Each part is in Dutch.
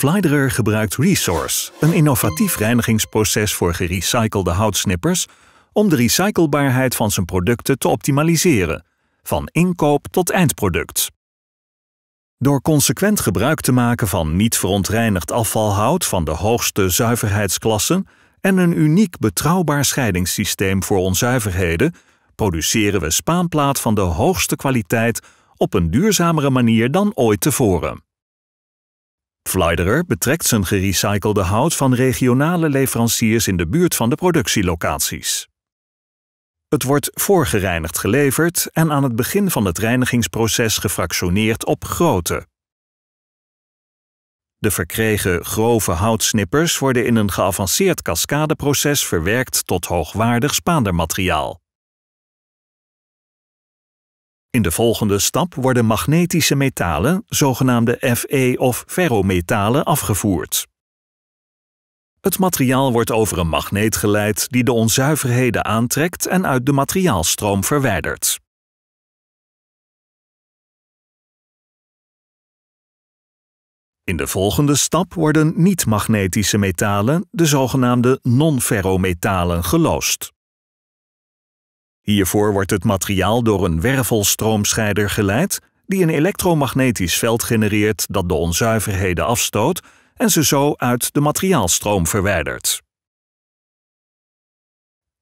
Flyderer gebruikt Resource, een innovatief reinigingsproces voor gerecyclede houtsnippers, om de recyclebaarheid van zijn producten te optimaliseren, van inkoop tot eindproduct. Door consequent gebruik te maken van niet verontreinigd afvalhout van de hoogste zuiverheidsklassen en een uniek betrouwbaar scheidingssysteem voor onzuiverheden, produceren we spaanplaat van de hoogste kwaliteit op een duurzamere manier dan ooit tevoren. Flyderer betrekt zijn gerecyclede hout van regionale leveranciers in de buurt van de productielocaties. Het wordt voorgereinigd geleverd en aan het begin van het reinigingsproces gefractioneerd op grootte. De verkregen grove houtsnippers worden in een geavanceerd cascadeproces verwerkt tot hoogwaardig spaandermateriaal. In de volgende stap worden magnetische metalen, zogenaamde Fe- of ferrometalen, afgevoerd. Het materiaal wordt over een magneet geleid die de onzuiverheden aantrekt en uit de materiaalstroom verwijdert. In de volgende stap worden niet-magnetische metalen, de zogenaamde non-ferrometalen, geloosd. Hiervoor wordt het materiaal door een wervelstroomscheider geleid die een elektromagnetisch veld genereert dat de onzuiverheden afstoot en ze zo uit de materiaalstroom verwijdert.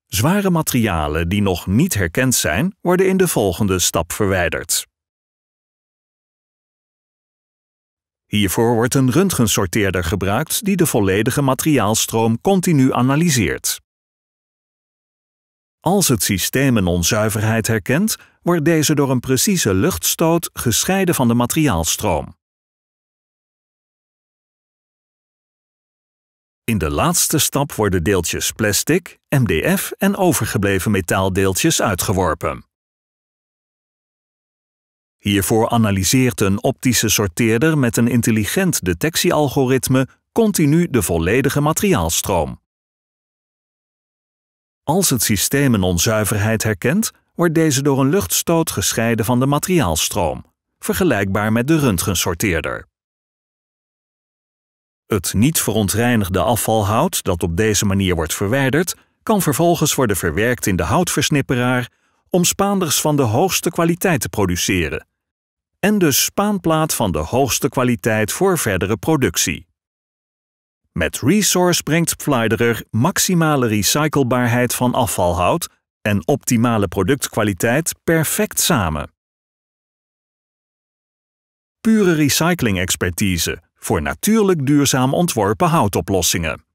Zware materialen die nog niet herkend zijn, worden in de volgende stap verwijderd. Hiervoor wordt een röntgensorteerder gebruikt die de volledige materiaalstroom continu analyseert. Als het systeem een onzuiverheid herkent, wordt deze door een precieze luchtstoot gescheiden van de materiaalstroom. In de laatste stap worden deeltjes plastic, MDF en overgebleven metaaldeeltjes uitgeworpen. Hiervoor analyseert een optische sorteerder met een intelligent detectiealgoritme continu de volledige materiaalstroom. Als het systeem een onzuiverheid herkent, wordt deze door een luchtstoot gescheiden van de materiaalstroom, vergelijkbaar met de röntgensorteerder. Het niet verontreinigde afvalhout dat op deze manier wordt verwijderd, kan vervolgens worden verwerkt in de houtversnipperaar om spaanders van de hoogste kwaliteit te produceren. En dus spaanplaat van de hoogste kwaliteit voor verdere productie. Met Resource brengt Flyderer maximale recyclebaarheid van afvalhout en optimale productkwaliteit perfect samen. Pure recycling-expertise voor natuurlijk duurzaam ontworpen houtoplossingen.